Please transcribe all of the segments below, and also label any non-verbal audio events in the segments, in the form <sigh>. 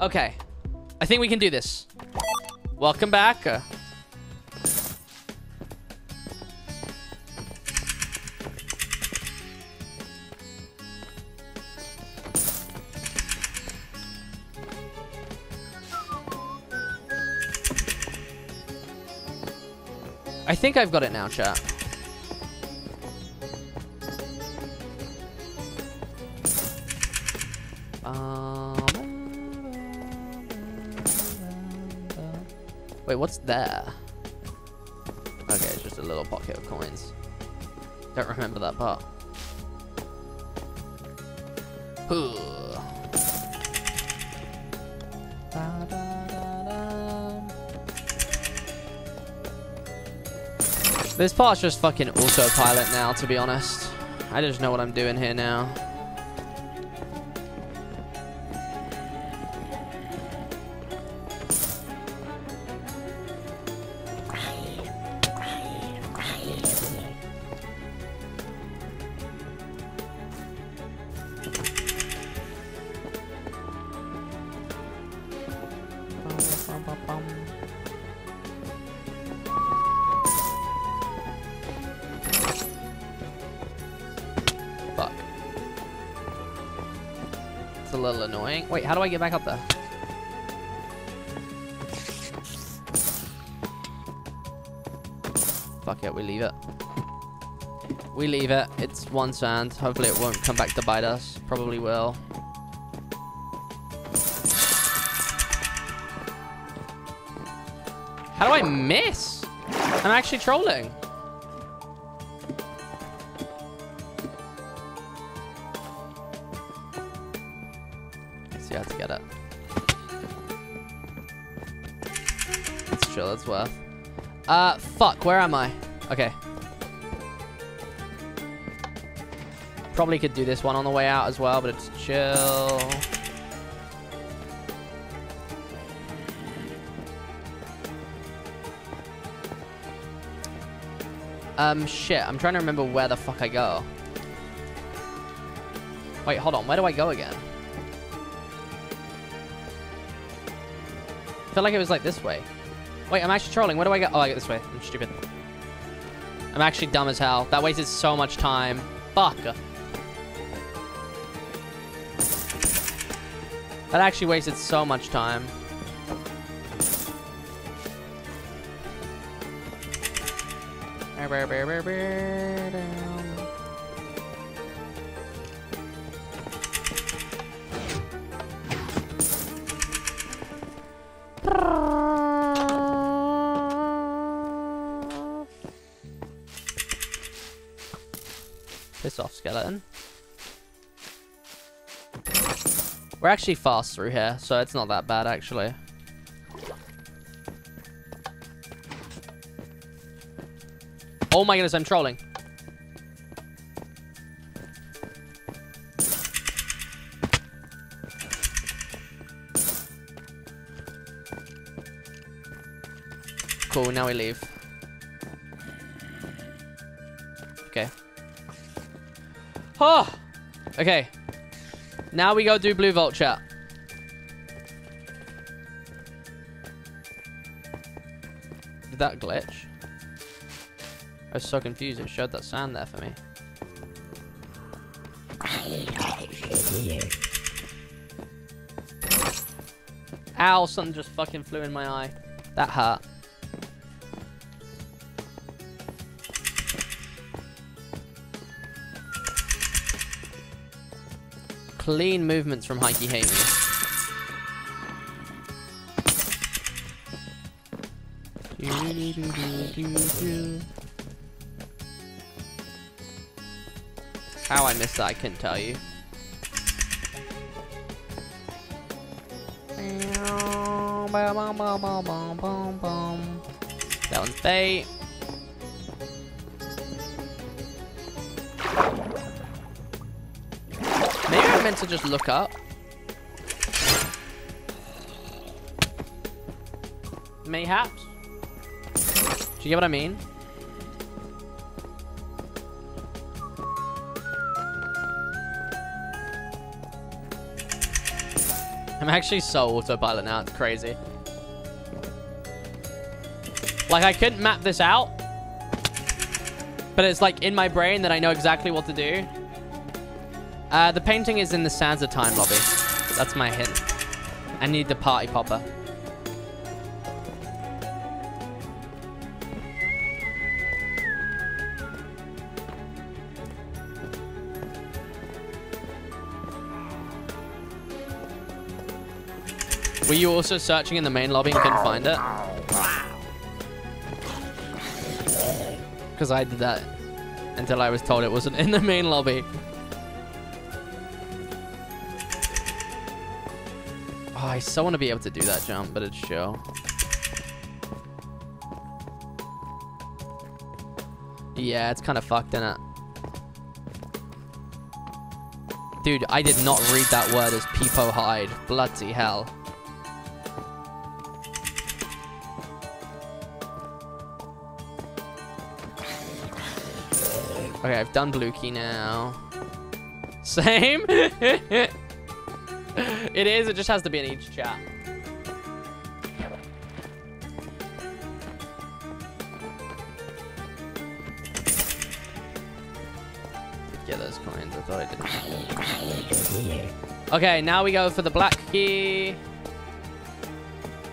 Okay. I think we can do this. Welcome back. Uh, I think I've got it now, chat. Wait, what's there? Okay, it's just a little pocket of coins. Don't remember that part. This part's just fucking autopilot now, to be honest. I just know what I'm doing here now. Fuck. It's a little annoying. Wait, how do I get back up there? Fuck it, we leave it. We leave it. It's one sand. Hopefully it won't come back to bite us. Probably will. How do I miss? I'm actually trolling. Let's see how to get it. Let's chill, it's worth. Uh, fuck, where am I? Okay. Probably could do this one on the way out as well, but it's chill. Um, shit, I'm trying to remember where the fuck I go. Wait, hold on, where do I go again? I feel like it was like this way. Wait, I'm actually trolling. Where do I go? Oh, I go this way. I'm stupid. I'm actually dumb as hell. That wasted so much time. Fuck. That actually wasted so much time. Piss off, skeleton. We're actually fast through here, so it's not that bad, actually. Oh my goodness, I'm trolling. Cool, now we leave. Okay. Oh! Okay. Now we go do Blue chat. Did that glitch? I was so confused. It showed that sand there for me. Ow, something just fucking flew in my eye. That hurt. Clean movements from Highkey Hate How I missed that, I couldn't tell you. That one's bait. Maybe I'm meant to just look up. Mayhaps. Do you get what I mean? I'm actually so autopilot now. It's crazy. Like, I couldn't map this out. But it's like in my brain that I know exactly what to do. Uh, the painting is in the Sands of Time lobby. That's my hint. I need the party popper. Were you also searching in the main lobby and couldn't find it? Because I did that until I was told it wasn't <laughs> in the main lobby. Oh, I so want to be able to do that jump, but it's chill. Yeah, it's kind of fucked, in it? Dude, I did not read that word as peepo hide. Bloody hell. Okay, I've done blue key now. Same? <laughs> it is, it just has to be in each chat. Get those coins, I thought I didn't. Okay, now we go for the black key.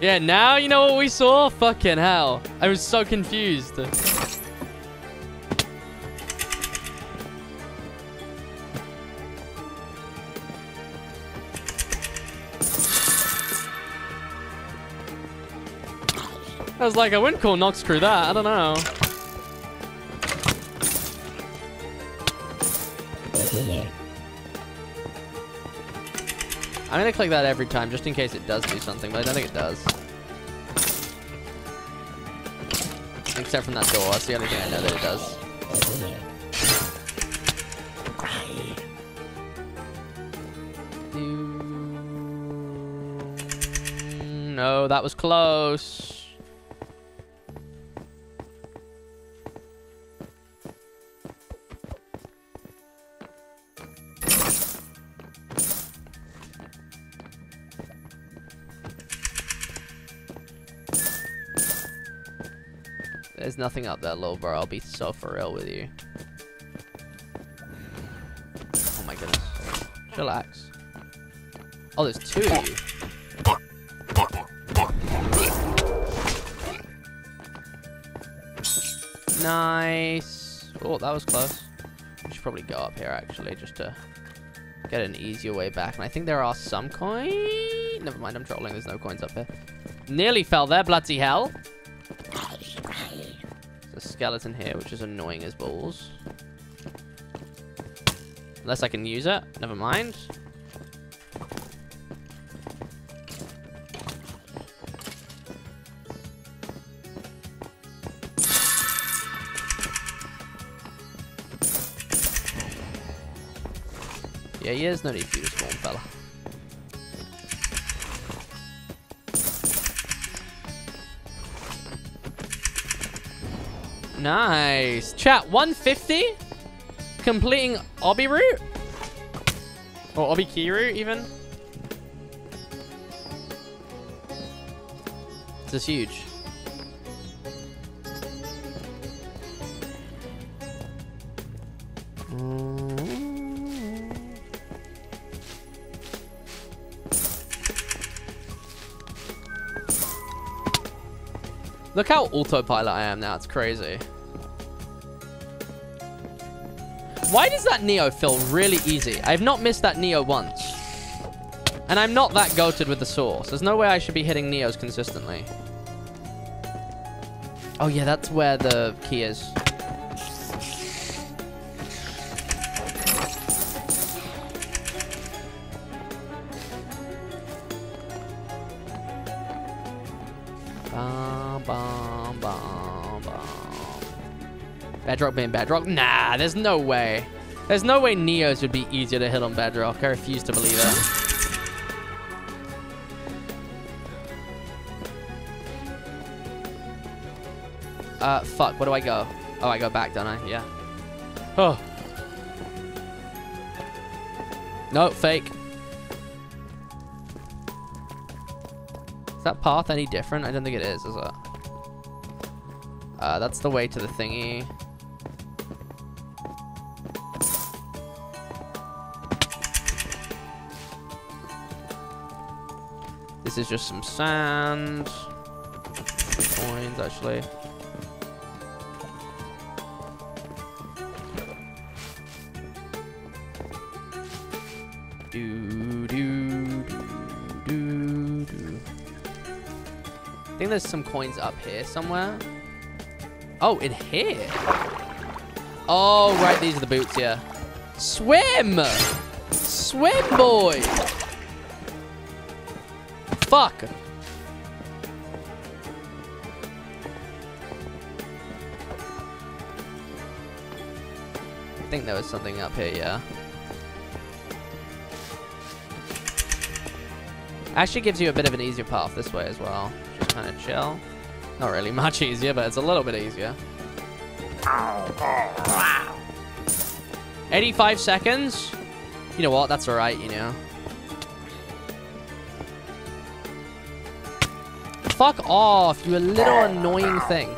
Yeah, now you know what we saw? Fucking hell. I was so confused. I was like, I wouldn't call Noxcrew that. I don't know. I'm gonna click that every time just in case it does do something, but I don't think it does. Except from that door, that's the only thing I know that it does. No, that was close. There's nothing up there, little bro. I'll be so for real with you. Oh my goodness. Relax. Oh, there's two of you. Nice. Oh, that was close. We should probably go up here, actually, just to get an easier way back. And I think there are some coins. Never mind, I'm trolling. There's no coins up here. Nearly fell there, bloody hell. Skeleton here, which is annoying as balls. Unless I can use it. Never mind. Yeah, he is no need for you to spawn, fella. Nice. Chat, 150? Completing Obby route? Or Obby key route, even? This is huge. Look how autopilot I am now. It's crazy. Why does that Neo feel really easy? I've not missed that Neo once. And I'm not that goated with the source. There's no way I should be hitting Neos consistently. Oh yeah, that's where the key is. Bedrock being Bedrock? Nah, there's no way. There's no way Neos would be easier to hit on Bedrock. I refuse to believe it. Uh, fuck, where do I go? Oh, I go back, don't I? Yeah. Oh. No, fake. Is that path any different? I don't think it is, is it? Uh, that's the way to the thingy. This is just some sand. Coins, actually. Do, do, do, do, do. I think there's some coins up here somewhere. Oh, in here? Oh, right, these are the boots, yeah. Swim! Swim, boy! Fuck! I think there was something up here, yeah. Actually gives you a bit of an easier path this way as well. Just kind of chill. Not really <laughs> much easier, but it's a little bit easier. 85 seconds? You know what? That's alright, you know. Fuck off, you little annoying thing.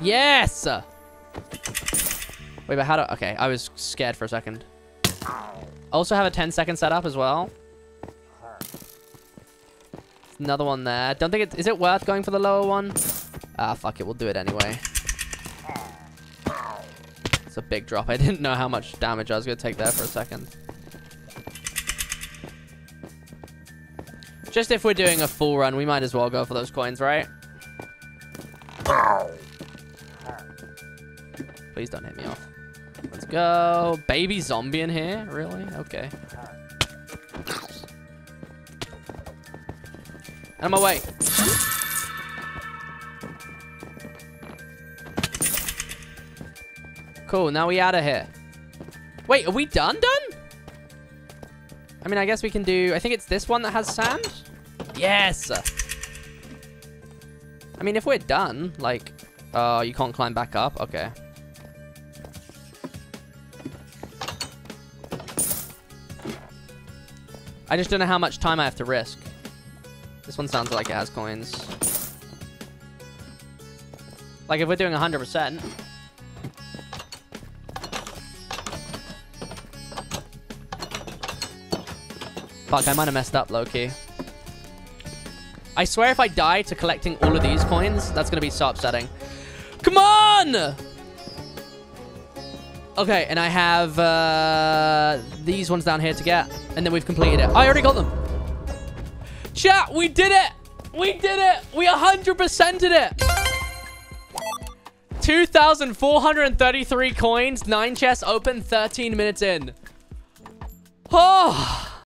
Yes! Wait, but how do... Okay, I was scared for a second. I Also have a 10 second setup as well. Another one there. Don't think it... Is it worth going for the lower one? Ah, fuck it. We'll do it anyway. A big drop. I didn't know how much damage I was going to take there for a second. Just if we're doing a full run, we might as well go for those coins, right? Please don't hit me off. Let's go. Baby zombie in here? Really? Okay. Out of my way. Cool, now we out of here. Wait, are we done done? I mean, I guess we can do... I think it's this one that has sand? Yes! I mean, if we're done, like... Oh, you can't climb back up? Okay. I just don't know how much time I have to risk. This one sounds like it has coins. Like, if we're doing 100%... Fuck, I might have messed up, low-key. I swear if I die to collecting all of these coins, that's going to be so upsetting. Come on! Okay, and I have uh, these ones down here to get. And then we've completed it. I already got them. Chat, we did it! We did it! We 100%ed it! 2,433 coins, 9 chests open, 13 minutes in. Oh!